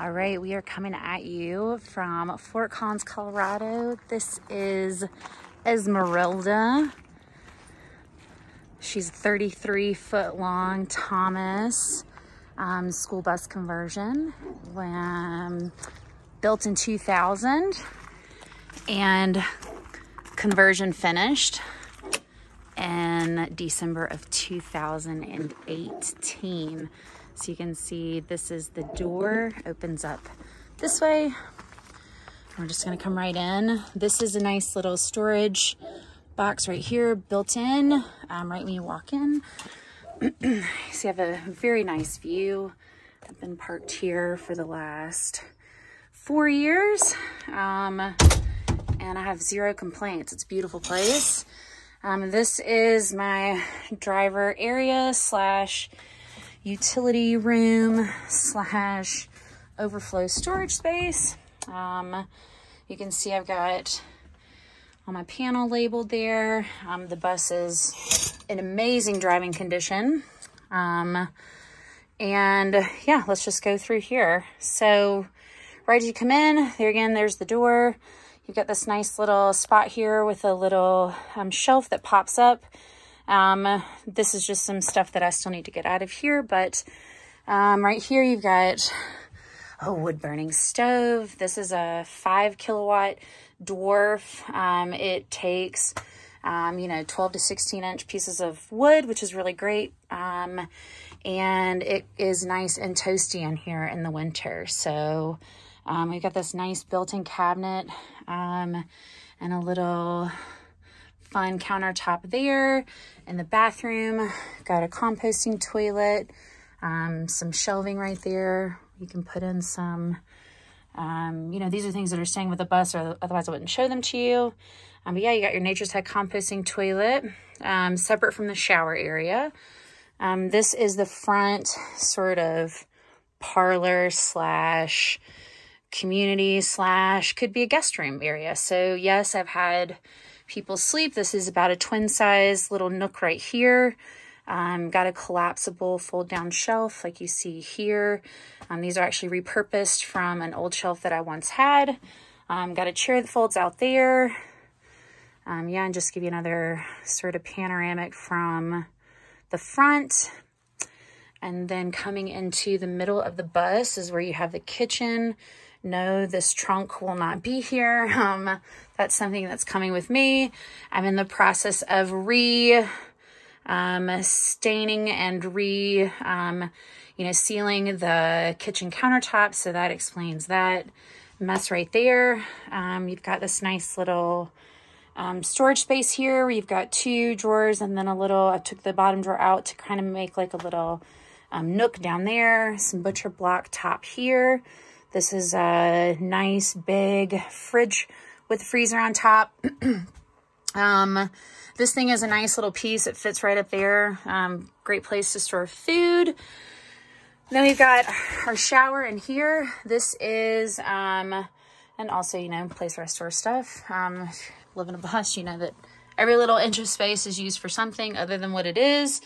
All right, we are coming at you from Fort Collins, Colorado. This is Esmeralda. She's 33 foot long Thomas um, school bus conversion, um, built in 2000 and conversion finished in December of 2018. So you can see this is the door, opens up this way. We're just gonna come right in. This is a nice little storage box right here, built in, um, right when you walk in. so you have a very nice view. I've been parked here for the last four years. Um, and I have zero complaints. It's a beautiful place. Um, this is my driver area slash utility room slash overflow storage space. Um, you can see I've got on my panel labeled there. Um, the bus is in amazing driving condition. Um, and yeah, let's just go through here. So right as you come in, there again, there's the door. You've got this nice little spot here with a little um, shelf that pops up. Um, this is just some stuff that I still need to get out of here, but um, right here you've got a wood burning stove. This is a five kilowatt dwarf. Um, it takes, um, you know, 12 to 16 inch pieces of wood, which is really great. Um, and it is nice and toasty in here in the winter. So um, we've got this nice built-in cabinet and a little fun countertop there. In the bathroom, got a composting toilet, um, some shelving right there. You can put in some, um, you know, these are things that are staying with the bus or otherwise I wouldn't show them to you. Um, but yeah, you got your Nature's Head composting toilet, um, separate from the shower area. Um, this is the front sort of parlor slash community slash could be a guest room area. So yes, I've had people sleep. This is about a twin size little nook right here. Um, got a collapsible fold down shelf like you see here. Um, these are actually repurposed from an old shelf that I once had. Um, got a chair that folds out there. Um, yeah, and just give you another sort of panoramic from the front. And then coming into the middle of the bus is where you have the kitchen. No, this trunk will not be here. Um, that's something that's coming with me. I'm in the process of re um, staining and re, um, you know, sealing the kitchen countertop. So that explains that mess right there. Um, you've got this nice little um, storage space here where you've got two drawers and then a little, I took the bottom drawer out to kind of make like a little um, nook down there, some butcher block top here. This is a nice big fridge with a freezer on top. um, this thing is a nice little piece. It fits right up there. Um, great place to store food. Then we've got our shower in here. This is, um, and also, you know, place where I store stuff. Um, live in a bus, you know that every little inch of space is used for something other than what it is.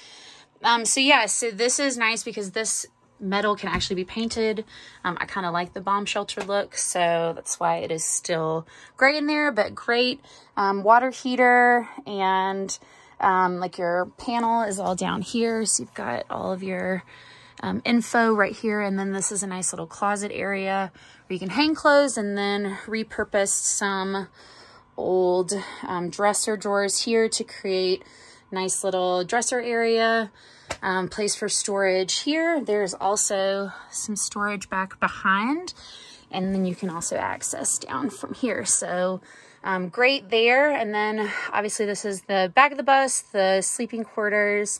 Um, so yeah, so this is nice because this metal can actually be painted. Um, I kind of like the bomb shelter look, so that's why it is still gray in there, but great um, water heater and um, like your panel is all down here. So you've got all of your um, info right here. And then this is a nice little closet area where you can hang clothes and then repurpose some old um, dresser drawers here to create nice little dresser area, um, place for storage here. There's also some storage back behind, and then you can also access down from here. So um, great there. And then obviously this is the back of the bus, the sleeping quarters.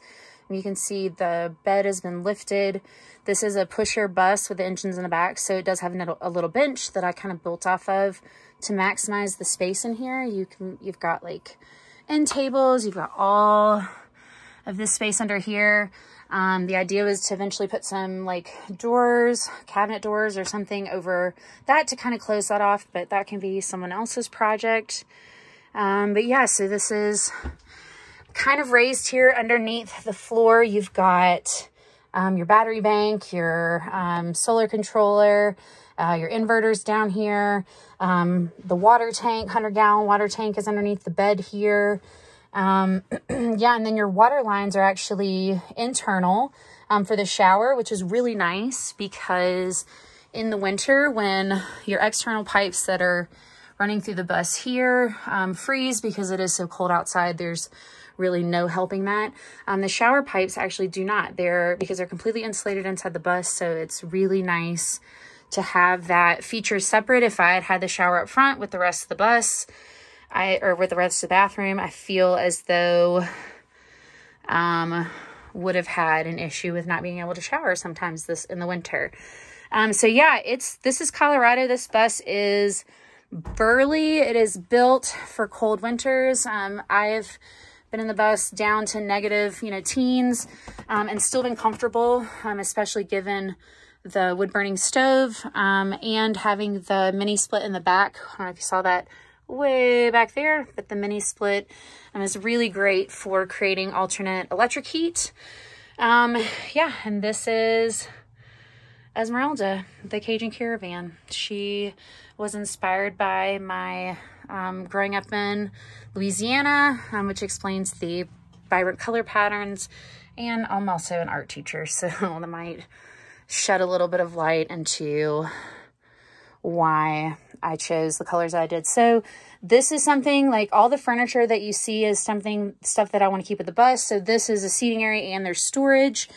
You can see the bed has been lifted. This is a pusher bus with the engines in the back, so it does have a little bench that I kind of built off of to maximize the space in here. You can, you've got like end tables, you've got all of this space under here. Um, the idea was to eventually put some like doors, cabinet doors or something over that to kind of close that off, but that can be someone else's project. Um, but yeah, so this is kind of raised here underneath the floor. You've got um, your battery bank, your um, solar controller, Uh, your inverter's down here. Um, the water tank, 100 gallon water tank is underneath the bed here. Um, yeah, and then your water lines are actually internal um, for the shower, which is really nice because in the winter when your external pipes that are running through the bus here um, freeze because it is so cold outside, there's really no helping that. Um, the shower pipes actually do not. They're because they're completely insulated inside the bus, so it's really nice to have that feature separate. If I had had the shower up front with the rest of the bus, I or with the rest of the bathroom, I feel as though um would have had an issue with not being able to shower sometimes this in the winter. Um, so yeah, it's this is Colorado. This bus is burly. It is built for cold winters. Um, I've been in the bus down to negative, you know, teens, um, and still been comfortable, um, especially given the wood burning stove um, and having the mini split in the back. I don't know if you saw that way back there, but the mini split um, is really great for creating alternate electric heat. Um, yeah, and this is Esmeralda, the Cajun Caravan. She was inspired by my um, growing up in Louisiana, um, which explains the vibrant color patterns. And I'm also an art teacher, so that might shed a little bit of light into why I chose the colors I did. So this is something like all the furniture that you see is something, stuff that I want to keep at the bus. So this is a seating area and there's storage.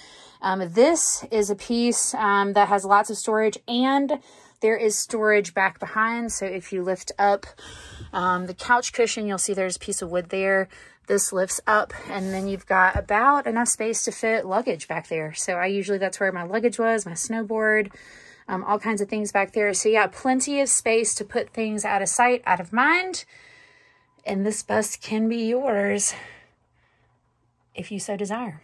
Um, this is a piece um, that has lots of storage and there is storage back behind. So if you lift up um, the couch cushion, you'll see there's a piece of wood there. This lifts up and then you've got about enough space to fit luggage back there. So I usually, that's where my luggage was, my snowboard, um, all kinds of things back there. So yeah, plenty of space to put things out of sight, out of mind. And this bus can be yours if you so desire.